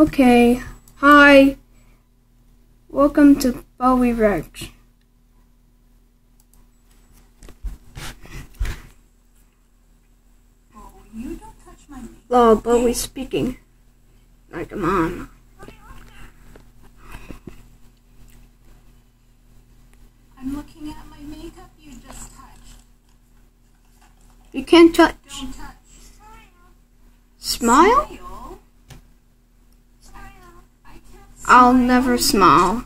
Okay. Hi. Welcome to Bowie Rex. Oh, you don't touch my. Hello, oh, Bowie speaking. Like a mom. I'm looking at my makeup you just touched. You can't touch. Don't touch. Smile? Smile. I can't I'll never smile.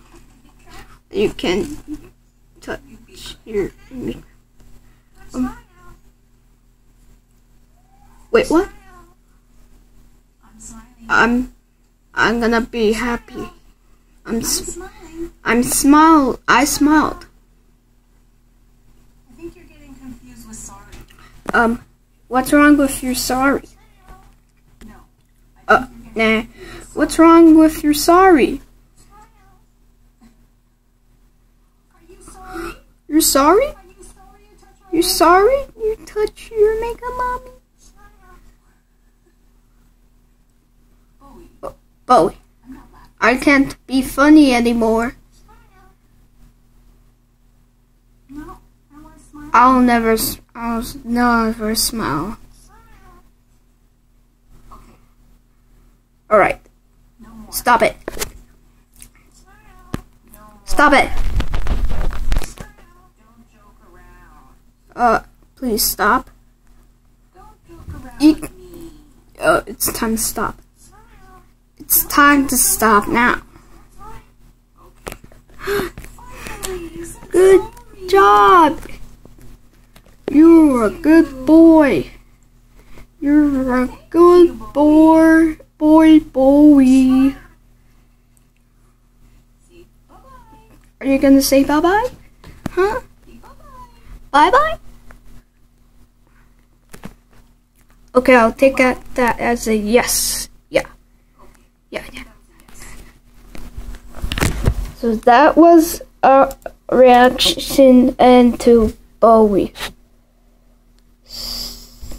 You can touch your. Um, wait, what? I'm smiling. I'm. I'm gonna be happy. I'm. I'm smiling. I'm smile. I smiled. I think you're getting confused with sorry. Um, what's wrong with your sorry? No. Uh, nah. What's wrong with your sorry? Are you sorry? You're sorry? You're sorry? You touch your makeup, mommy? Bowie. I can't be funny anymore. I'll never. I'll never smile. Okay, All right, no stop it. Stop it. Uh, please stop. Me. Uh, it's time to stop. It's time to stop now. Good job. You're a good boy. You're a good boy, boy, Bowie. Are you gonna say bye bye? Huh? Bye bye. Okay, I'll take that, that as a yes. Yeah. Yeah, yeah. So that was a reaction into Bowie.